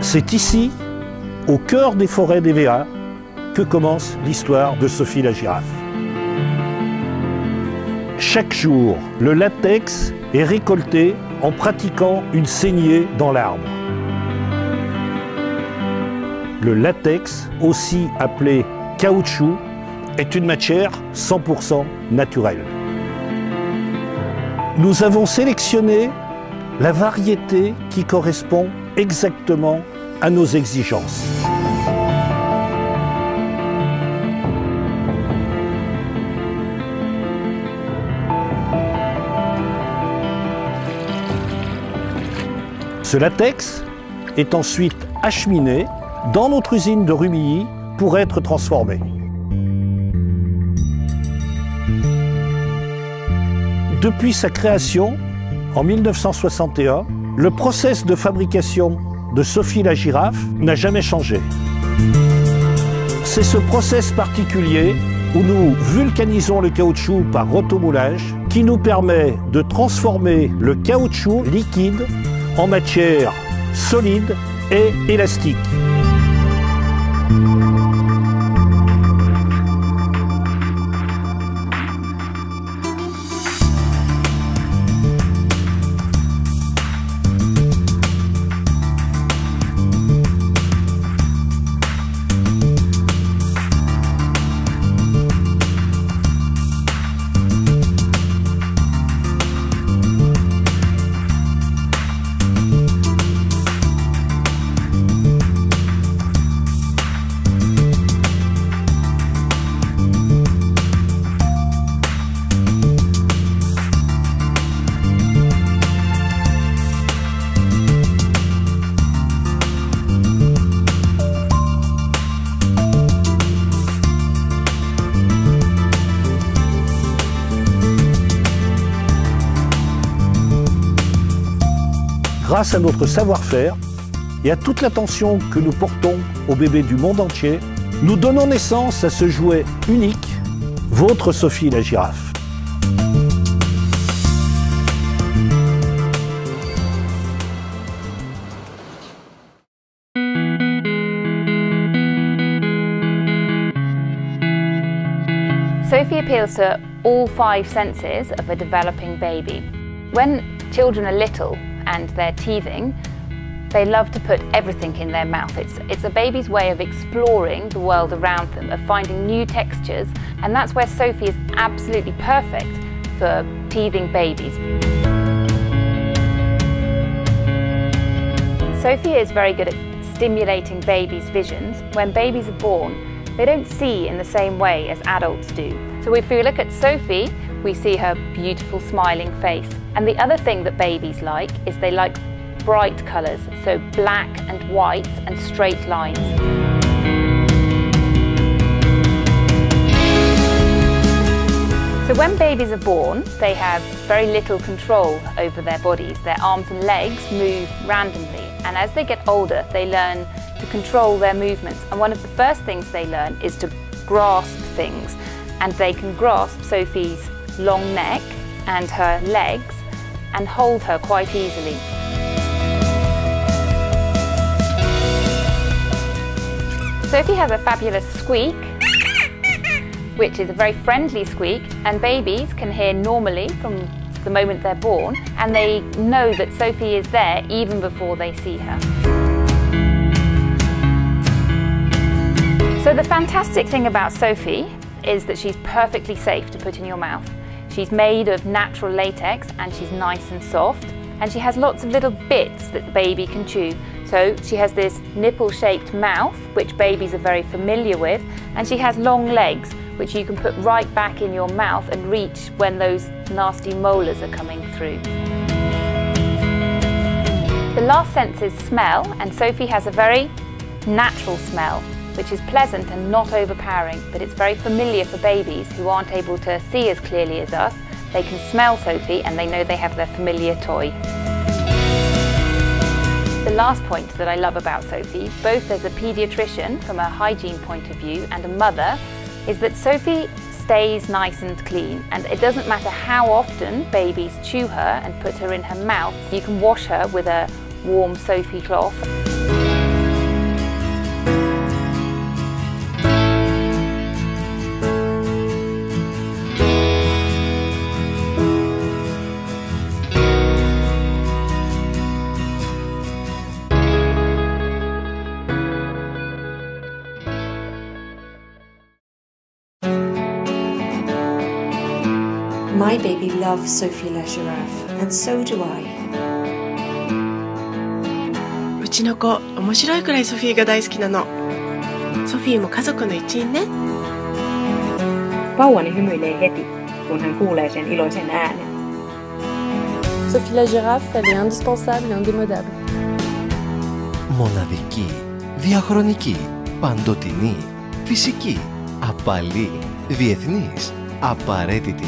C'est ici, au cœur des forêts d'EVA, que commence l'histoire de Sophie la girafe. Chaque jour, le latex est récolté en pratiquant une saignée dans l'arbre. Le latex, aussi appelé caoutchouc, est une matière 100% naturelle. Nous avons sélectionné la variété qui correspond exactement à nos exigences. Ce latex est ensuite acheminé dans notre usine de Rumilly pour être transformé. Depuis sa création, en 1961, le process de fabrication de Sophie la girafe n'a jamais changé. C'est ce process particulier où nous vulcanisons le caoutchouc par rotomoulage qui nous permet de transformer le caoutchouc liquide en matière solide et élastique. Grâce à notre savoir-faire et à toute l'attention que nous portons aux bébés du monde entier, nous donnons naissance à ce jouet unique, votre Sophie la girafe. Sophie appeals to all five senses of a developing baby. When children are little and they're teething, they love to put everything in their mouth. It's, it's a baby's way of exploring the world around them, of finding new textures, and that's where Sophie is absolutely perfect for teething babies. Sophie is very good at stimulating babies' visions. When babies are born, they don't see in the same way as adults do. So if we look at Sophie, we see her beautiful smiling face. And the other thing that babies like is they like bright colours, so black and white and straight lines. So when babies are born, they have very little control over their bodies. Their arms and legs move randomly. And as they get older, they learn to control their movements. And one of the first things they learn is to grasp things. And they can grasp Sophie's long neck and her legs and hold her quite easily. Sophie has a fabulous squeak, which is a very friendly squeak, and babies can hear normally from the moment they're born, and they know that Sophie is there even before they see her. So the fantastic thing about Sophie is that she's perfectly safe to put in your mouth. She's made of natural latex and she's nice and soft and she has lots of little bits that the baby can chew. So she has this nipple-shaped mouth, which babies are very familiar with, and she has long legs, which you can put right back in your mouth and reach when those nasty molars are coming through. The last sense is smell, and Sophie has a very natural smell which is pleasant and not overpowering, but it's very familiar for babies who aren't able to see as clearly as us. They can smell Sophie and they know they have their familiar toy. The last point that I love about Sophie, both as a paediatrician from a hygiene point of view and a mother, is that Sophie stays nice and clean and it doesn't matter how often babies chew her and put her in her mouth, you can wash her with a warm Sophie cloth. My baby loves Sophie la giraffe, and so do I. うちの子面白いくらいソフィーが大好きなのソフィーも家族の一員ね Vauvani hymyilee heti, kun hän kuulee sen iloisen äänen. Sophie la girafe, elle est indispensable et indémodable. Μοναδική, διαχρονική, παντοτινή, φυσική, απαλή, διεθνής, απαραίτητη.